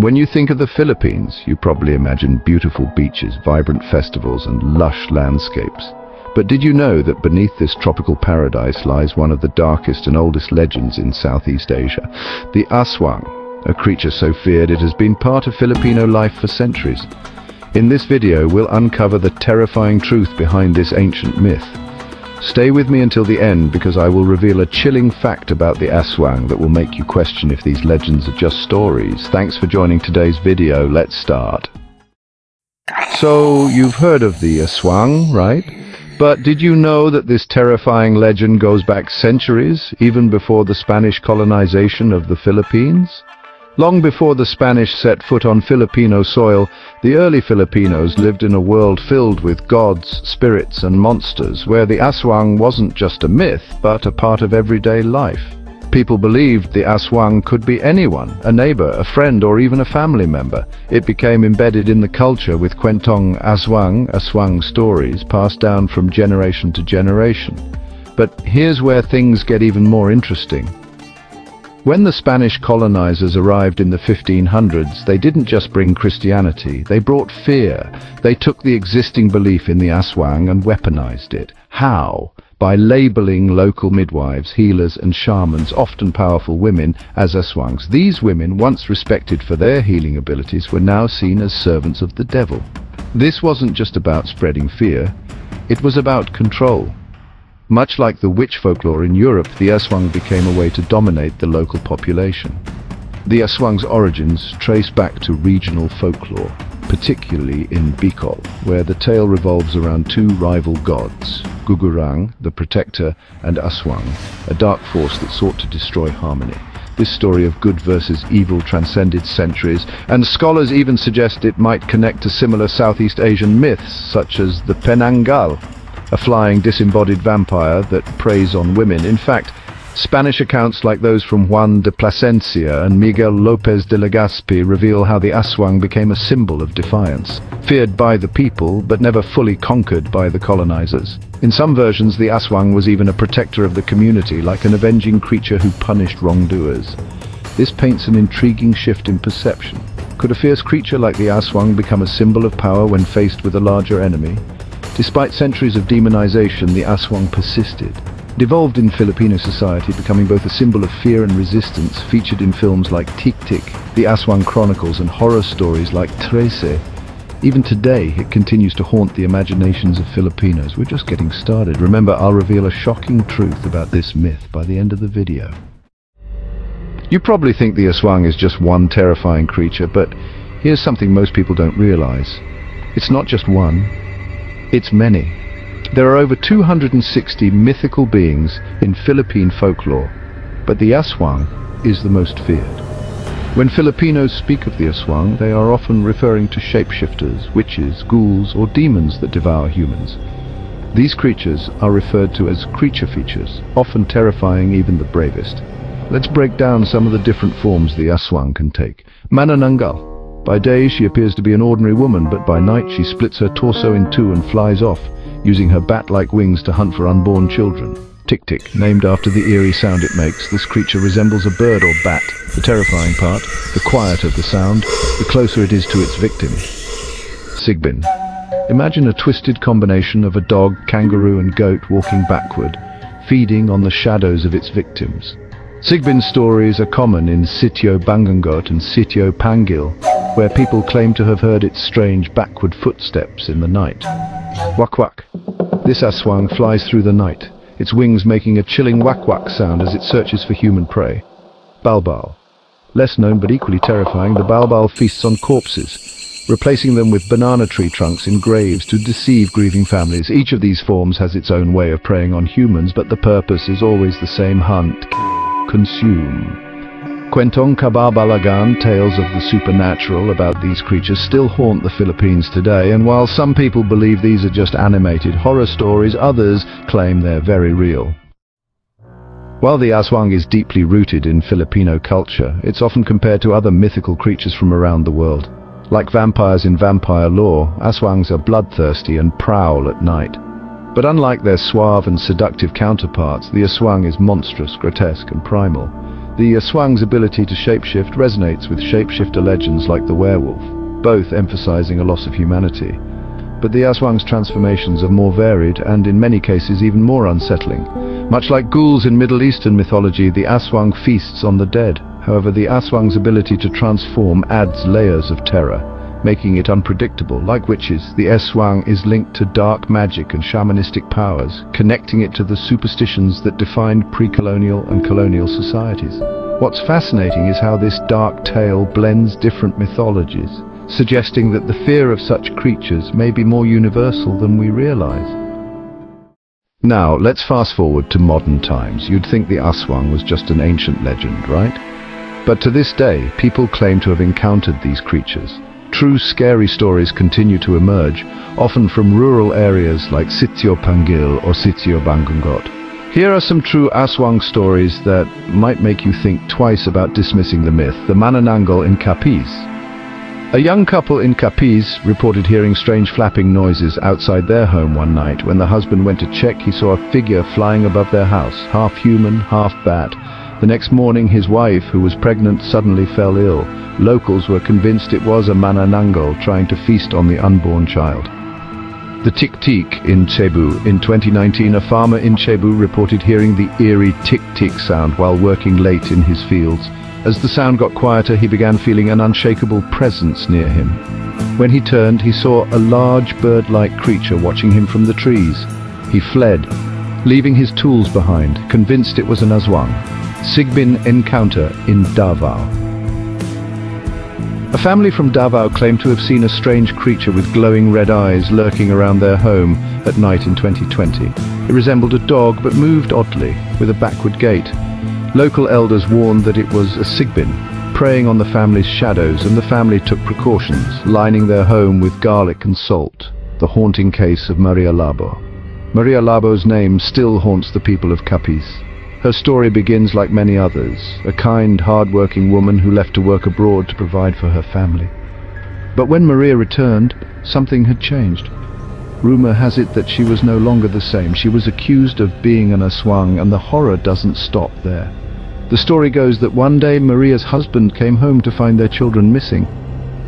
When you think of the Philippines, you probably imagine beautiful beaches, vibrant festivals and lush landscapes. But did you know that beneath this tropical paradise lies one of the darkest and oldest legends in Southeast Asia? The Aswang, a creature so feared it has been part of Filipino life for centuries. In this video, we'll uncover the terrifying truth behind this ancient myth. Stay with me until the end because I will reveal a chilling fact about the Aswang that will make you question if these legends are just stories. Thanks for joining today's video. Let's start. So, you've heard of the Aswang, right? But did you know that this terrifying legend goes back centuries, even before the Spanish colonization of the Philippines? Long before the Spanish set foot on Filipino soil, the early Filipinos lived in a world filled with gods, spirits and monsters, where the aswang wasn't just a myth, but a part of everyday life. People believed the aswang could be anyone, a neighbor, a friend or even a family member. It became embedded in the culture with Kwentong Aswang, Aswang stories passed down from generation to generation. But here's where things get even more interesting. When the Spanish colonizers arrived in the 1500s, they didn't just bring Christianity, they brought fear. They took the existing belief in the Aswang and weaponized it. How? By labeling local midwives, healers and shamans, often powerful women, as Aswangs. These women, once respected for their healing abilities, were now seen as servants of the devil. This wasn't just about spreading fear, it was about control. Much like the witch folklore in Europe, the Aswang became a way to dominate the local population. The Aswang's origins trace back to regional folklore, particularly in Bicol, where the tale revolves around two rival gods, Gugurang, the protector, and Aswang, a dark force that sought to destroy harmony. This story of good versus evil transcended centuries, and scholars even suggest it might connect to similar Southeast Asian myths, such as the Penanggal, a flying disembodied vampire that preys on women. In fact, Spanish accounts like those from Juan de Plasencia and Miguel Lopez de Legazpi reveal how the Aswang became a symbol of defiance, feared by the people but never fully conquered by the colonizers. In some versions, the Aswang was even a protector of the community, like an avenging creature who punished wrongdoers. This paints an intriguing shift in perception. Could a fierce creature like the Aswang become a symbol of power when faced with a larger enemy? Despite centuries of demonization, the aswang persisted. Devolved in Filipino society, becoming both a symbol of fear and resistance, featured in films like Tik Tik, The Aswang Chronicles and horror stories like Trese. Even today, it continues to haunt the imaginations of Filipinos. We're just getting started. Remember, I'll reveal a shocking truth about this myth by the end of the video. You probably think the Aswang is just one terrifying creature, but here's something most people don't realize. It's not just one, it's many. There are over 260 mythical beings in Philippine folklore, but the Aswang is the most feared. When Filipinos speak of the Aswang, they are often referring to shapeshifters, witches, ghouls, or demons that devour humans. These creatures are referred to as creature features, often terrifying even the bravest. Let's break down some of the different forms the Aswang can take. Manananggal, by day she appears to be an ordinary woman, but by night she splits her torso in two and flies off, using her bat-like wings to hunt for unborn children. Tik-tik, named after the eerie sound it makes, this creature resembles a bird or bat. The terrifying part, the quieter the sound, the closer it is to its victim. Sigbin. Imagine a twisted combination of a dog, kangaroo and goat walking backward, feeding on the shadows of its victims. Sigbin stories are common in Sitio Bangungot and Sitio Pangil, where people claim to have heard its strange backward footsteps in the night. Wak-wak. This aswang flies through the night, its wings making a chilling wak-wak sound as it searches for human prey. Balbal. Less known but equally terrifying, the Balbal feasts on corpses, replacing them with banana tree trunks in graves to deceive grieving families. Each of these forms has its own way of preying on humans, but the purpose is always the same hunt, consume. Kwentong Kababalaghan tales of the supernatural about these creatures still haunt the Philippines today, and while some people believe these are just animated horror stories, others claim they're very real. While the Aswang is deeply rooted in Filipino culture, it's often compared to other mythical creatures from around the world. Like vampires in vampire lore, Aswangs are bloodthirsty and prowl at night. But unlike their suave and seductive counterparts, the Aswang is monstrous, grotesque and primal. The uh, Aswang's ability to shapeshift resonates with shapeshifter legends like the werewolf, both emphasizing a loss of humanity. But the Aswang's transformations are more varied and in many cases even more unsettling. Much like ghouls in Middle Eastern mythology, the Aswang feasts on the dead. However, the Aswang's ability to transform adds layers of terror, making it unpredictable. Like witches, the Aswang is linked to dark magic and shamanistic powers, connecting it to the superstitions that defined pre-colonial and colonial societies. What's fascinating is how this dark tale blends different mythologies, suggesting that the fear of such creatures may be more universal than we realize. Now, let's fast forward to modern times. You'd think the Aswang was just an ancient legend, right? But to this day, people claim to have encountered these creatures. True scary stories continue to emerge, often from rural areas like Sitio Pangil or Sitio Bangungot. Here are some true Aswang stories that might make you think twice about dismissing the myth. The Manananggal in Capiz. A young couple in Capiz reported hearing strange flapping noises outside their home one night. When the husband went to check, he saw a figure flying above their house, half human, half bat. The next morning, his wife, who was pregnant, suddenly fell ill. Locals were convinced it was a Manananggal trying to feast on the unborn child. The tik-tik in Cebu. In 2019, a farmer in Cebu reported hearing the eerie tik-tik sound while working late in his fields. As the sound got quieter, he began feeling an unshakable presence near him. When he turned, he saw a large bird-like creature watching him from the trees. He fled, leaving his tools behind, convinced it was an Aswang. Sigbin encounter in Davao. A family from Davao claimed to have seen a strange creature with glowing red eyes lurking around their home at night in 2020. It resembled a dog but moved oddly, with a backward gait. Local elders warned that it was a Sigbin, preying on the family's shadows, and the family took precautions, lining their home with garlic and salt, the haunting case of Maria Labo. Maria Labo's name still haunts the people of Capiz. Her story begins like many others, a kind, hard-working woman who left to work abroad to provide for her family. But when Maria returned, something had changed. Rumor has it that she was no longer the same. She was accused of being an Aswang, and the horror doesn't stop there. The story goes that one day Maria's husband came home to find their children missing.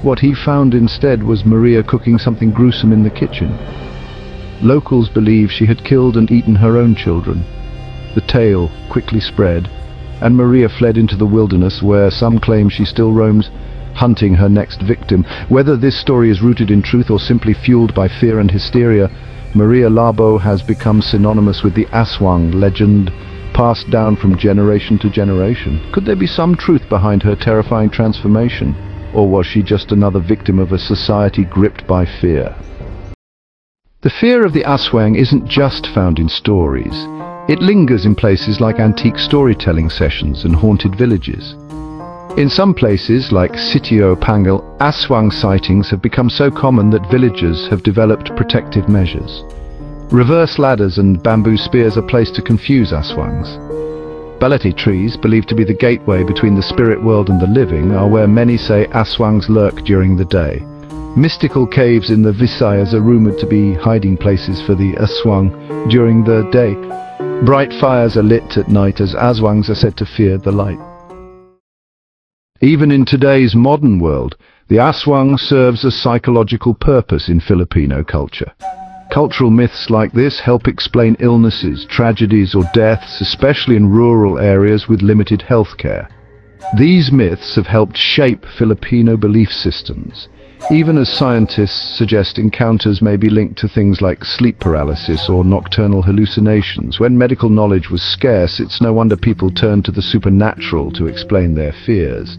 What he found instead was Maria cooking something gruesome in the kitchen. Locals believe she had killed and eaten her own children. The tale quickly spread, and Maria fled into the wilderness where some claim she still roams hunting her next victim. Whether this story is rooted in truth or simply fueled by fear and hysteria, Maria Labo has become synonymous with the Aswang legend, passed down from generation to generation. Could there be some truth behind her terrifying transformation? Or was she just another victim of a society gripped by fear? The fear of the Aswang isn't just found in stories. It lingers in places like antique storytelling sessions and haunted villages. In some places, like Sitio Pangil, Aswang sightings have become so common that villagers have developed protective measures. Reverse ladders and bamboo spears are placed to confuse Aswangs. Balete trees, believed to be the gateway between the spirit world and the living, are where many say Aswangs lurk during the day. Mystical caves in the Visayas are rumored to be hiding places for the Aswang during the day. Bright fires are lit at night as Aswangs are said to fear the light. Even in today's modern world, the aswang serves a psychological purpose in Filipino culture. Cultural myths like this help explain illnesses, tragedies or deaths, especially in rural areas with limited health care. These myths have helped shape Filipino belief systems, even as scientists suggest encounters may be linked to things like sleep paralysis or nocturnal hallucinations. When medical knowledge was scarce, it's no wonder people turned to the supernatural to explain their fears.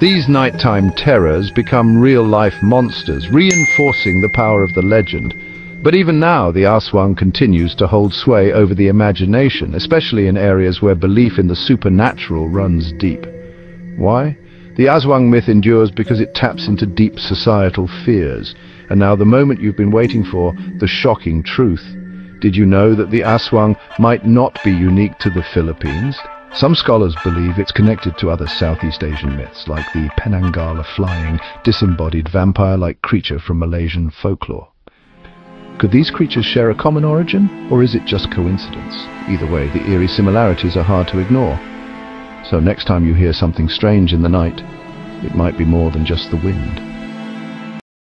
These nighttime terrors become real-life monsters, reinforcing the power of the legend. But even now, the Aswang continues to hold sway over the imagination, especially in areas where belief in the supernatural runs deep. Why? The Aswang myth endures because it taps into deep societal fears. And now the moment you've been waiting for, the shocking truth. Did you know that the Aswang might not be unique to the Philippines? Some scholars believe it's connected to other Southeast Asian myths, like the Penanggal, flying, disembodied vampire-like creature from Malaysian folklore. Could these creatures share a common origin, or is it just coincidence? Either way, the eerie similarities are hard to ignore. So next time you hear something strange in the night, it might be more than just the wind.